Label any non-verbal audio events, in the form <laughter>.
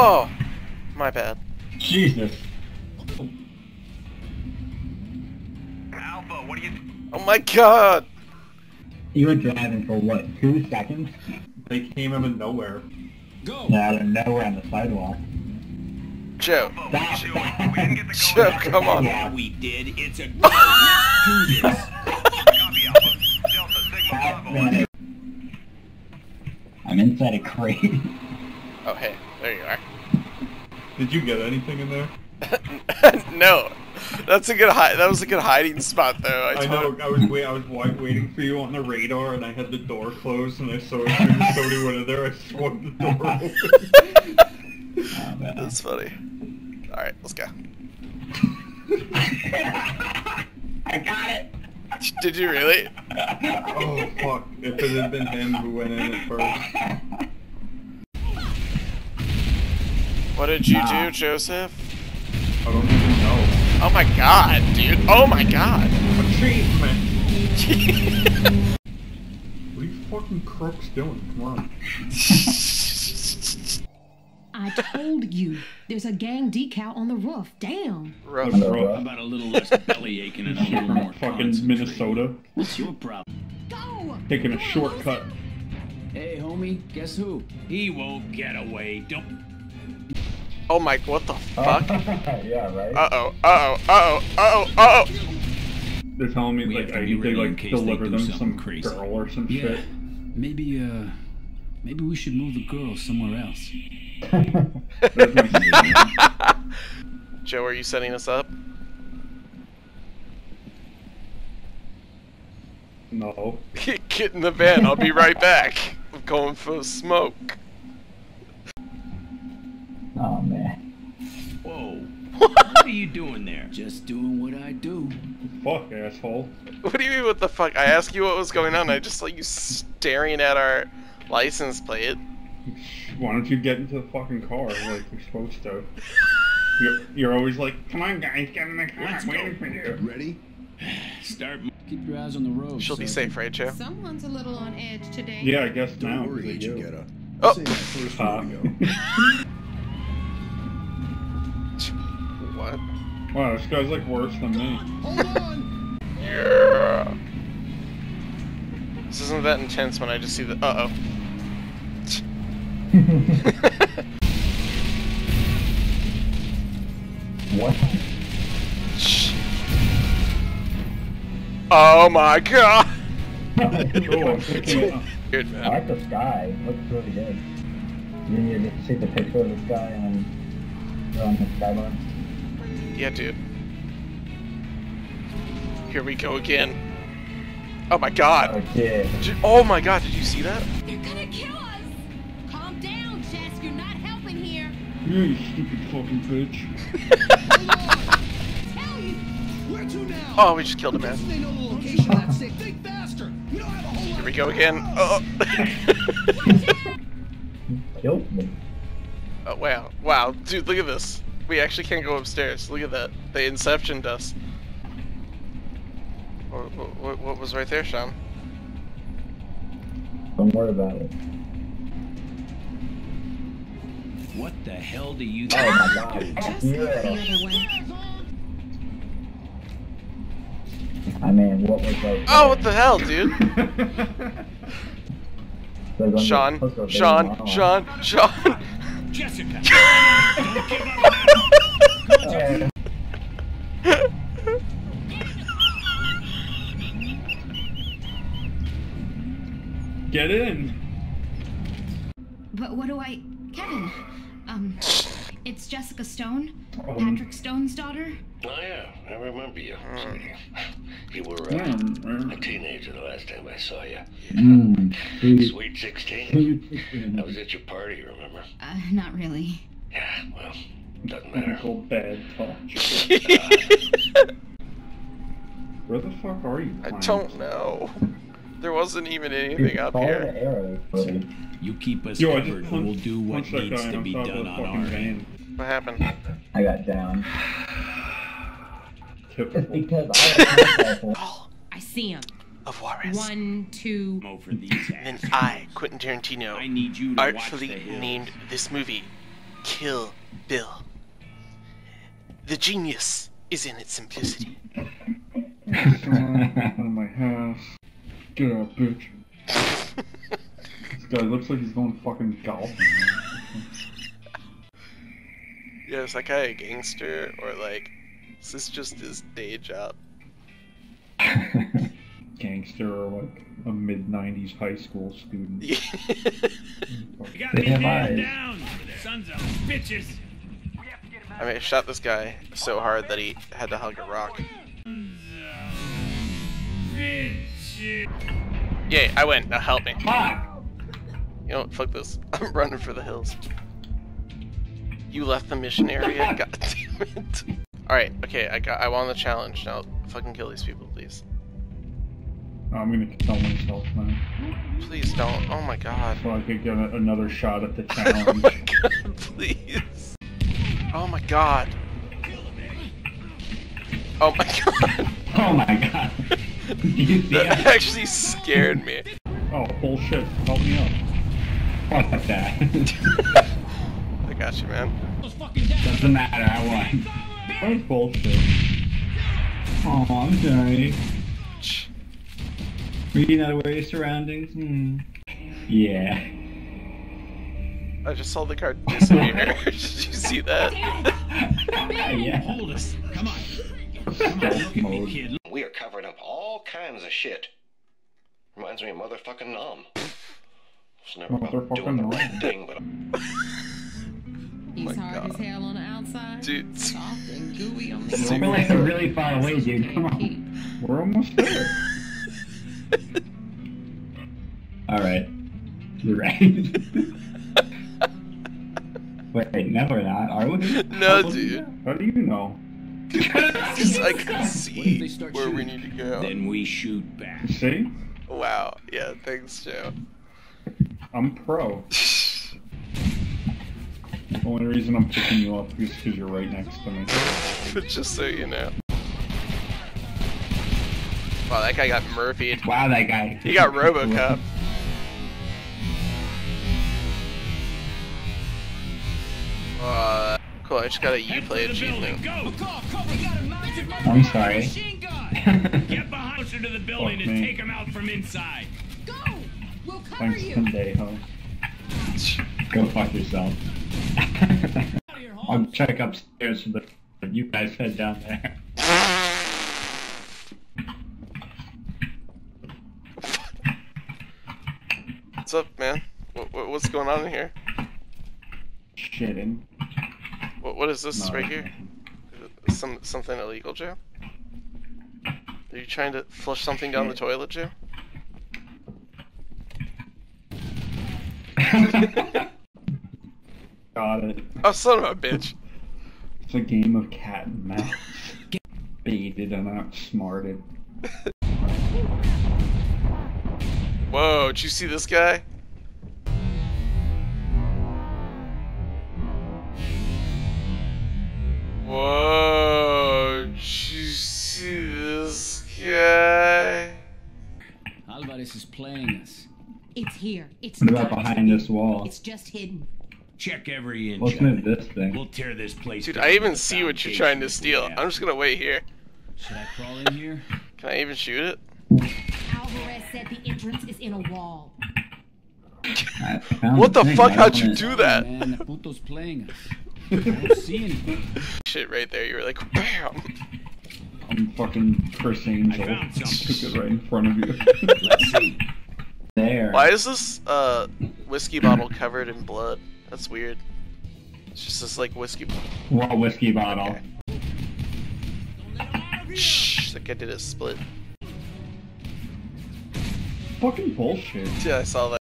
Oh, my bad. Jesus. Alpha, what do you? Oh my god! You were driving for what, two seconds? They came out of nowhere. Yeah, out of nowhere on the sidewalk. Joe. Alpha, That- what? We didn't get the Joe, come on. Yeah. We did. It's a <laughs> go. Let's do this. Copy, Alpha. Delta, Sigma, Bravo. I'm inside a crate. Oh, hey, there you are. Did you get anything in there? <laughs> no, that's a good hi- That was a good hiding spot, though. I, I know. I was wait. I was wa- waiting for you on the radar, and I had the door closed, and I saw as soon as somebody went in there, I swung the door open. Oh, <laughs> man. That's funny. All right, let's go. <laughs> I got it! Did you really? oh fuck! If it had been him who went in at first. What did you Nah. do, Joseph? I don't even know. Oh my god, dude. Oh my god. Achievement. <laughs> What are you fucking crooks doing? Come on. I told you. There's a gang decal on the roof. Damn. Rough. Hello, How about a little less belly aching and a little more Fucking? Minnesota. What's your problem? Go! Taking a shortcut. Hey, homie, guess who? He won't get away. Don't. Oh my, what the <laughs> fuck? yeah, right? Uh oh, uh oh, uh oh, uh oh, uh oh. They're telling me We like have to I need to like deliver them some crazy. girl or some Yeah. shit. Maybe, uh, maybe we should move the girl somewhere else. <laughs> Joe, are you setting us up? No. <laughs> Get in the van, I'll be right back. I'm going for a smoke. Are you doing there? Just doing what I do. Fuck, asshole. What do you mean, what the fuck? I asked you what was going on, I just saw you staring at our license plate. Why don't you get into the fucking car like you're supposed to? You're, you're always like, come on guys, get in the car, Let's I'm go. waiting for you. Ready? Start. Keep your eyes on the road. She'll be safe, right, Joe? Someone's a little on edge today. Yeah, I guess now. Don't worry, is it Agent you? Oh. This <laughs> wow, this guy's like worse than me. Hold on! Yeah. This isn't that intense when I just see the. Uh oh. <laughs> What? oh my god! <laughs> I'm picking up. Good I like the sky. It looks really good. You need to see the picture of the sky throw on the skyline. Yeah, dude. Here we go again. Oh my god. Okay. Did oh my god, did you see that? They're gonna kill us! Calm down, Chess. You're not helping here. You stupid fucking bitch. Tell you! Where to now? Oh, we just killed a man. Guessing they know the location of that safe. Think faster! You don't have a whole lot Here we go again. <laughs> Oh. Killed me. oh wow. Wow, dude, look at this. We actually can't go upstairs. Look at that. They inceptioned us. What, what, what was right there, Sean? Don't worry about it. What the hell do you? Oh think? Oh my <laughs> god. Just look the other way. I mean, what was like? Oh, what the hell, dude? <laughs> Sean, Sean. Sean, Sean. Jessica. don't give up now. Oh. Get in. But what do I. Kevin! It's Jessica Stone, Um, Patrick Stone's daughter. Oh yeah, I remember you, sweetie. You were uh, Mm, a teenager the last time I saw you. Mm, sweet, Sweet 16. I was at your party, remember? Uh, not really. Yeah, well, doesn't matter. Typical bad talk. <laughs> Where the fuck are you? I don't know. There wasn't even anything up here. the arrows, buddy. You keep us Yo, covered, just we'll do what needs to be done on our van. end. What happened? I got down. It's because I have a rifle. Call I see him. of Juarez. One, two. Over these And. I, Quentin Tarantino, I need you to watch the artfully named this movie kill Bill. The genius is in its simplicity. out <laughs> of my house. Get out, bitch. This guy looks like he's going fucking golfing. Yeah, is that guy a gangster or like is this just his day job? <laughs> Gangster or like a mid 90s high school student. You got me have eyes. down, sons of bitches. I mean, I shot this guy so hard that he had to hug a rock. Bitches. Yay, I win. Now help me. Fuck! You know what? Fuck this. <laughs> I'm running for the hills. You left the mission area? <laughs> God damn it. Alright, okay, I got I won the challenge. Now fucking kill these people, please. I'm gonna kill myself now. Please don't. Oh my god. So I could get a- another shot at the challenge. <laughs> Oh my god, please. Oh my god. Oh my god. Oh my god. Do you see That actually scared me. oh, bullshit. Help me up. Fuck that. <laughs> I got you, man. Doesn't matter, I won. That was bullshit. Oh, I'm sorry. Were you not aware of your surroundings? Hmm. Yeah. I just saw the car disappear. <laughs> <laughs> Did you see that? yeah. Hold us. Come on. Stealth mode. Kid, We are covering up all kinds of shit. Reminds me of motherfucking Nom. It's never about Motherfucking doing the right thing, but <laughs> He's oh my hard God. as hell on the outside. Dude. Soft and gooey on the Super We're like inside. really far away, dude. Come on. We're almost there. <laughs> Alright. You're right. <laughs> Wait, no, we're not, are we? No, dude. How do you know? Because I can see they start where we need to go. Then we shoot back. You see? Wow. Yeah, thanks, Joe. I'm pro. The <laughs> only reason I'm picking you up is because you're right next to me. but just so you know. Wow, that guy got Murphy'd. Wow, that guy. He got Robocop. <laughs> Uh, cool, I just got a Uplay achievement. Go! I'm sorry. Get behind closer to the building Fuck and me. take him out from inside. Go! We'll cover Thanks, you. Pendejo. Go fuck yourself. I'll check upstairs for the. You guys head down there. What's up, man? What, what, what's going on in here? Shitting. What, what is this No, right here? Some something illegal, Joe? Are you trying to flush something down the toilet, Joe? <laughs> Got it. Oh, son of a bitch! It's a game of cat and mouse. Baited and outsmarted. <laughs> Whoa, did you see this guy? Whoa, did you see this guy? Alvarez is playing us. It's here. It's What about not behind this wall? It's just hidden. Check every inch. Let's move this thing. We'll tear this place Dude, I even see what you're trying to steal. have I'm just gonna wait here. Should I crawl in here? Can I even shoot it? Alvarez said the entrance is in a wall. What the thing, fuck? How'd you do that? Man, the puto's playing us. I don't see anything. Shit, right there. You were like, BAM! I'm fucking Criss Angel. I. Took it right in front of you. Let's see. There. Why is this uh whiskey bottle covered in blood? That's weird. It's just this like whiskey. What whiskey bottle? Okay. Shh, that guy did a split. fucking bullshit. Yeah, I saw that.